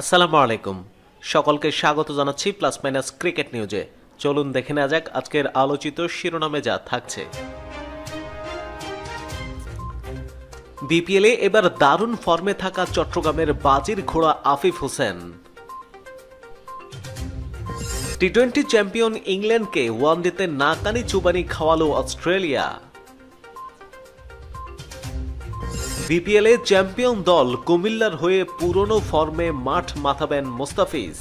আসসালামু আলাইকুম। সকলকে স্বাগত জানাচ্ছি প্লাস মাইনাস ক্রিকেট নিউজে। চলুন দেখে নেওয়া যাক আজকের আলোচিত শিরোনামে যা থাকছে। বিপিএলে এবার দারুণ ফর্মে থাকা চট্টগ্রামের বাজির ঘোড়া Afif Hossain. T twenty champion ইংল্যান্ডকে ওয়ান ওয়ানডেতে নাকানি চুবানি খাওয়ালো অস্ট্রেলিয়া। বিপিএলে চ্যাম্পিয়ন দল কুমিল্লার হয়ে পুরনো ফর্মে মাঠ মাথাবেন মোস্তাফিজ।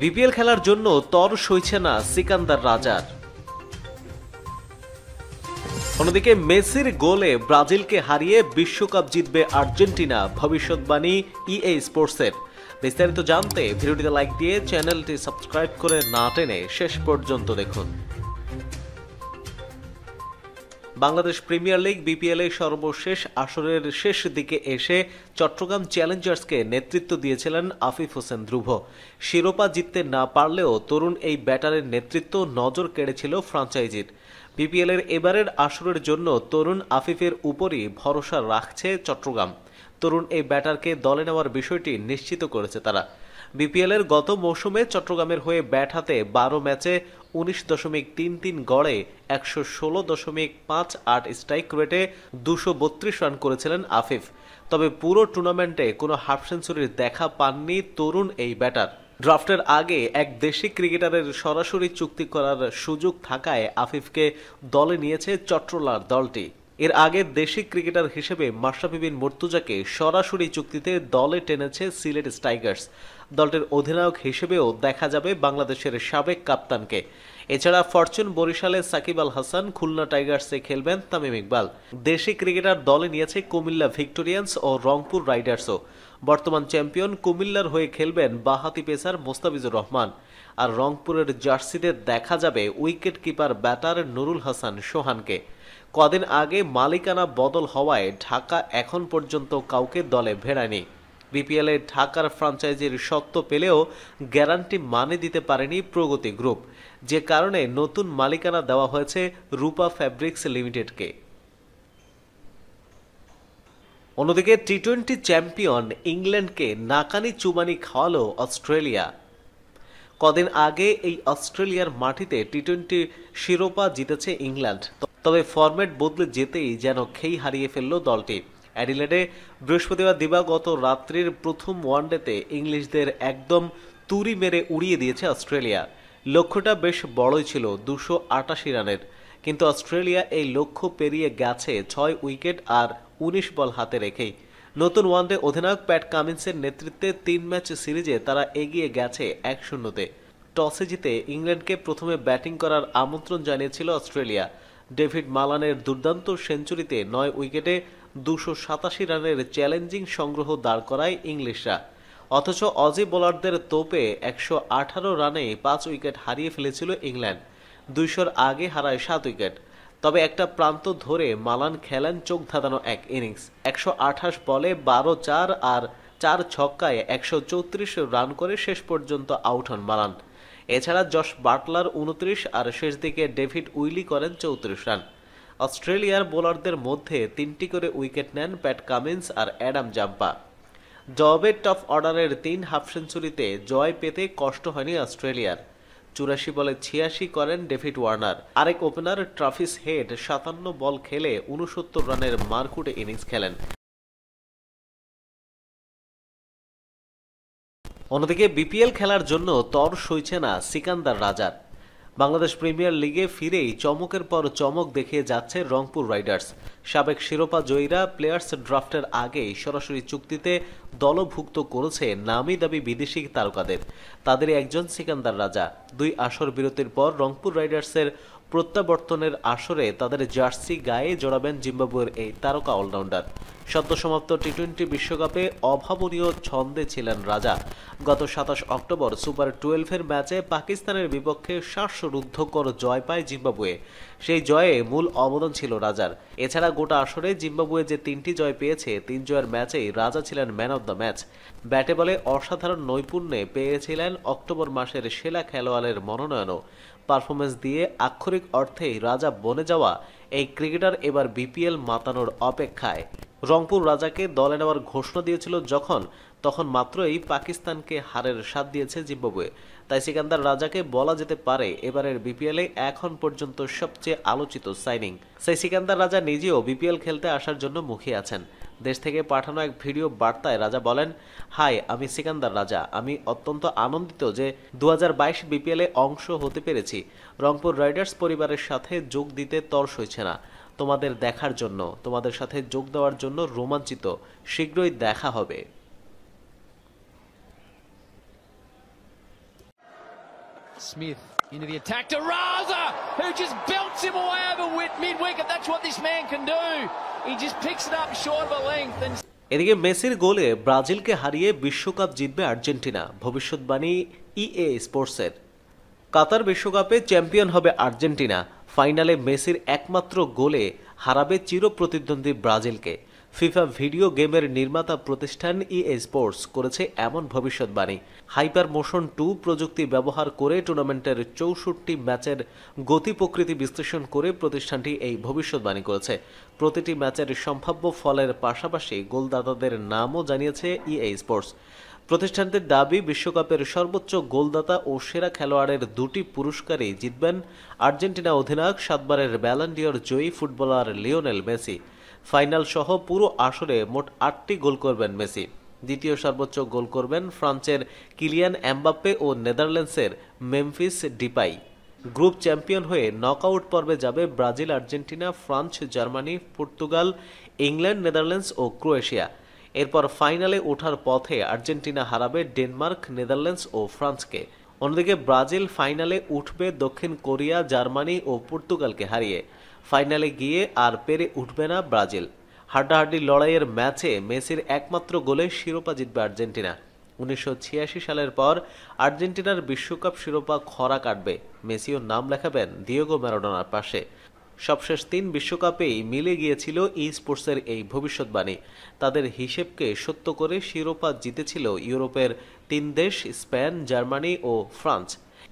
বিপিএল খেলার জন্য তর সইছে না সিকান্দার রাজার। অন্যদিকে মেসির গোলে ব্রাজিলকে হারিয়ে বিশ্বকাপ জিতবে আর্জেন্টিনা, ভবিষ্যৎবাণী ইএ স্পোর্টসের বিস্তারিত জানতে ভিডিওটিতে লাইক দিয়ে চ্যানেলটি সাবস্ক্রাইব করে না টেনে শেষ পর্যন্ত দেখুন। বাংলাদেশ প্রিমিয়ার লিগ বিপিএল সর্বশেষ আসরের শেষ দিকে এসে চট্টগ্রাম চ্যালেঞ্জার্সকে নেতৃত্ব দিয়েছিলেন আফিফ হোসেন ধ্রুব। শিরোপা জিততে না পারলেও তরুণ এই ব্যাটারের নেতৃত্ব নজর কেড়েছিল ফ্রাঞ্চাইজির। বিপিএল এর এবারের আসরের জন্য তরুণ আফিফের উপরই ভরসা রাখছে চট্টগ্রাম। তরুণ এই ব্যাটারকে দলে নেওয়ার বিষয়টি নিশ্চিত করেছে তারা। বিপিএল এর গত মৌসুমে চট্টগ্রামের হয়ে ব্যাট হাতে বারো ম্যাচে উনিশ দশমিক তিন তিন গড়ে একশো ষোলো দশমিক পাঁচ আট স্ট্রাইক রেটে দুশো বত্রিশ রান করেছিলেন আফিফ। তবে পুরো টুর্নামেন্টে কোনো হাফ সেঞ্চুরির দেখা পাননি তরুণ এই ব্যাটার ড্রাফটের আগে এক দেশি ক্রিকেটারের সরাসরি চুক্তি করার সুযোগ থাকায় আফিফকে দলে নিয়েছে চট্টলার দলটি। এর আগে দেশি ক্রিকেটার হিসেবে মাশরাফি বিন মর্তুজাকে সরাসরি চুক্তিতে দলে টেনেছে সিলেট স্টাইগার্স। দলটির অধিনায়ক হিসেবেও দেখা যাবে বাংলাদেশের সাবেক কাপ্তানকে। এছাড়া ফরচুন বরিশালে সাকিব আল হাসান খুলনা টাইগার্সে খেলবেন তামিম ইকবাল। দেশি ক্রিকেটার দলে নিয়েছে কুমিল্লা ভিক্টোরিয়ান্স ও রংপুর রাইডার্সও। বর্তমান চ্যাম্পিয়ন কুমিল্লার হয়ে খেলবেন বাহাতি পেসার মোস্তাফিজুর রহমান। আর রংপুরের জার্সিতে দেখা যাবে wicket keeper batter Nurul Hasan সোহানকে। কদিন আগে মালিকানা বদল হওয়ায় ঢাকা এখন পর্যন্ত কাউকে দলে ভেড়ায়নি। বিপিএলে ঢাকার ফ্রাঞ্চাইজির সত্ত্ব পেলেও গ্যারান্টি মানে দিতে পারেনি প্রগতি গ্রুপ। যে কারণে নতুন মালিকানা দেওয়া হয়েছে রূপা ফ্যাব্রিক্স লিমিটেডকে। অন্যদিকে টি টোয়েন্টি চ্যাম্পিয়ন ইংল্যান্ডকে নাকানি চুমানি খাওয়ালো অস্ট্রেলিয়া। কদিন আগে এই অস্ট্রেলিয়ার মাটিতে টি টোয়েন্টি শিরোপা জিতেছে ইংল্যান্ড। তবে ফরম্যাট বদলে যেতেই যেন খেই হারিয়ে ফেলল দলটি। অ্যাডিলেডে বৃহস্পতিবার দিবাগত রাত্রির প্রথম ওয়ানডেতে ইংলিশদের একদম তুরি মেরে উড়িয়ে দিয়েছে অস্ট্রেলিয়া। লক্ষ্যটা বেশ বড়ই ছিল, দুশো আটাশি রানের। কিন্তু অস্ট্রেলিয়া এই লক্ষ্য পেরিয়ে গেছে ছয় উইকেট আর উনিশ বল হাতে রেখেই। নতুন ওয়ানডে অধিনায়ক প্যাট কামিন্সের নেতৃত্বে তিন ম্যাচ সিরিজে তারা এগিয়ে গেছে এক শূন্যতে টসে জিতে ইংল্যান্ডকে প্রথমে ব্যাটিং করার আমন্ত্রণ জানিয়েছিল অস্ট্রেলিয়া। ডেভিড মালানের দুর্দান্ত সেঞ্চুরিতে নয় উইকেটে দুশো সাতাশি রানের চ্যালেঞ্জিং সংগ্রহ দাঁড় করায় ইংলিশরা। অথচ অজি বোলারদের তোপে একশো আঠারো রানে পাঁচ উইকেট হারিয়ে ফেলেছিল ইংল্যান্ড। দুইশোর আগে হারায় সাত উইকেট। তবে একটা প্রান্ত ধরে মালান খেলেন চোখ ধাঁধানো এক ইনিংস। একশো আঠাশ বলে বারো চার আর চার ছক্কায় একশো চৌত্রিশ রান করে শেষ পর্যন্ত আউট হন মালান। এছাড়া জশ বাটলার উনত্রিশ আর শেষ দিকে ডেভিড উইলি করেন চৌত্রিশ রান। অস্ট্রেলিয়ার বোলারদের মধ্যে তিনটি করে উইকেট নেন প্যাট কামিন্স আর অ্যাডাম জাম্পা। জবের টপ অর্ডারের তিন হাফ সেঞ্চুরিতে জয় পেতে কষ্ট হয়নি অস্ট্রেলিয়ার। চুরাশি বলে ছিয়াশি করেন ডেভিড ওয়ার্নার। আরেক ওপেনার ট্রাফিস হেড সাতান্ন বল খেলে উনসত্তর রানের মারকুটে ইনিংস খেলেন। অন্যদিকে বিপিএল খেলার জন্য তর সইছে না সিকান্দার রাজার। বাংলাদেশ প্রিমিয়ার লিগে ফিরেই চমকের পর চমক দেখিয়ে যাচ্ছে রংপুর রাইডার্স। সাবেক শিরোপা জয়ীরা প্লেয়ার্স ড্রাফটের আগেই সরাসরি চুক্তিতে দলভুক্ত করেছে নামি দাবি বিদেশি তারকাদের। তাদের একজন সিকান্দার রাজা। দুই আসর বিরতির পর রংপুর রাইডার্সের প্রত্যাবর্তনের আসরে তাদের জার্সি গায়ে জড়াবেন জিম্বাবুয়ের এই তারকা অলরাউন্ডার। সদ্য সমাপ্ত টি টোয়েন্টি বিশ্বকাপে অভাবনীয় ছন্দে ছিলেন রাজা। গত সাতাশ অক্টোবর সুপার টুয়েলভের ম্যাচে পাকিস্তানের বিপক্ষে শ্বাসরুদ্ধকর জয় পায় জিম্বাবুয়ে। সেই জয়ে মূল অবদান ছিল রাজার। এছাড়া গোটা আসরে জিম্বাবুয়ে যে তিনটি জয় পেয়েছে, তিন জয়ের ম্যাচেই রাজা ছিলেন ম্যান অব দ্য ম্যাচ। ব্যাটে বলে অসাধারণ নৈপুণ্যে পেয়েছিলেন অক্টোবর মাসের সেরা খেলোয়াড়ের মনোনয়নও। পারফরমেন্স দিয়ে আক্ষরিক অর্থেই রাজা বনে যাওয়া এই ক্রিকেটার এবার বিপিএল মাতানোর অপেক্ষায়। রংপুর রাজাকে দলে নেওয়ার ঘোষণা দিয়েছিল যখন, তখন মাত্রই পাকিস্তানকে হারের স্বাদ দিয়েছে জিম্বাবুয়ে। তাই সিকান্দার রাজাকে বলা যেতে পারে এবারের বিপিএলে এখন পর্যন্ত সবচেয়ে আলোচিত সাইনিং সেই সিকান্দার রাজা নিজেও বিপিএল খেলতে আসার জন্য মুখিয়ে আছেন। দেশ থেকে পাঠানো এক ভিডিও বার্তায় রাজা বলেন হাই আমি সিকান্দার রাজা। আমি অত্যন্ত আনন্দিত যে দু বিপিএলে অংশ হতে পেরেছি। রংপুর রাইডার্স পরিবারের সাথে যোগ দিতে তর্স হয়েছে না। তোমাদের দেখার জন্য তোমাদের সাথে যোগ দেওয়ার জন্য রোমাঞ্চিত। শীঘ্রই দেখা হবে। Smith into the attack to Raza, who just belts him away over mid-wicket. That's what this man can do. এদিকে মেসির গোলে ব্রাজিলকে হারিয়ে বিশ্বকাপ জিতবে আর্জেন্টিনা, ভবিষ্যৎবাণী ইএ স্পোর্টসের কাতার বিশ্বকাপে চ্যাম্পিয়ন হবে আর্জেন্টিনা, ফাইনালে মেসির একমাত্র গোলে হারাবে চিরপ্রতিদ্বন্দ্বী ব্রাজিলকে। ফিফা ভিডিও গেমের নির্মাতা প্রতিষ্ঠান ইএ স্পোর্টস করেছে এমন ভবিষ্যৎবাণী। হাইপার মোশন টু প্রযুক্তি ব্যবহার করে টুর্নামেন্টের চৌষট্টি ম্যাচের গতি প্রকৃতি বিশ্লেষণ করে প্রতিষ্ঠানটি এই ভবিষ্যৎবাণী করেছে। প্রতিটি ম্যাচের সম্ভাব্য ফলের পাশাপাশি গোলদাতাদের নামও জানিয়েছে ইএ স্পোর্টস। প্রতিষ্ঠানটির দাবি, বিশ্বকাপের সর্বোচ্চ গোলদাতা ও সেরা খেলোয়াড়ের দুটি পুরস্কারই জিতবেন আর্জেন্টিনা অধিনায়ক সাতবারের ব্যালান্ডিয়র জয়ী ফুটবলার লিওনেল মেসি। ফাইনাল সহ পুরো আসরে মোট আটটি গোল করবেন মেসি। দ্বিতীয় সর্বোচ্চ গোল করবেন ফ্রান্সের কিলিয়ান এমবাপ্পে ও নেদারল্যান্ডসের মেমফিস ডিপাই। গ্রুপ চ্যাম্পিয়ন হয়ে নকআউট পর্বে যাবে Brazil, Argentina, France, Germany, Portugal, England, Netherlands ও ক্রোয়েশিয়া। এরপর ফাইনালে ওঠার পথে আর্জেন্টিনা হারাবে ডেনমার্ক, নেদারল্যান্ডস ও ফ্রান্সকে। অন্যদিকে ব্রাজিল ফাইনালে উঠবে দক্ষিণ কোরিয়া, জার্মানি ও পর্তুগালকে হারিয়ে। ফাইনালে গিয়ে আর পেরে উঠবে না ব্রাজিল। হাড্ডাহাড্ডি লড়াইয়ের ম্যাচে মেসির একমাত্র গোলে শিরোপা জিতবে আর্জেন্টিনা। উনিশশো ছিয়াশি সালের পর আর্জেন্টিনার বিশ্বকাপ শিরোপা খরা কাটবে। মেসিও নাম লেখাবেন দিয়েগো ম্যারাডোনার পাশে। সবশেষ তিন বিশ্বকাপেই মিলে গিয়েছিল ই স্পোর্টসের এই ভবিষ্যৎবাণী। তাদের হিসেবকে সত্য করে শিরোপা জিতেছিল ইউরোপের তিন দেশ, স্পেন, জার্মানি ও ফ্রান্স।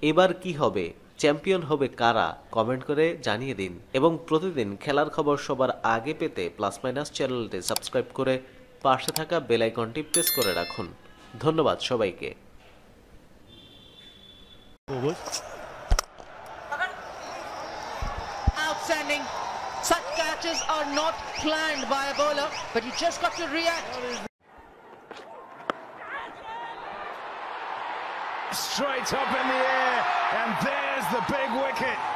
এবার কি হবে? চ্যাম্পিয়ন হবে কারা কমেন্ট করে জানিয়ে দিন এবং প্রতিদিন খেলার খবর সবার আগে পেতে প্লাস মাইনাস চ্যানেলটি সাবস্ক্রাইব করে পাশে থাকা বেল আইকনটি প্রেস করে রাখুন ধন্যবাদ সবাইকে. Outstanding. Such catches are not planned by a bowler, but you just got to react. Straight up in the air, and there's the big wicket.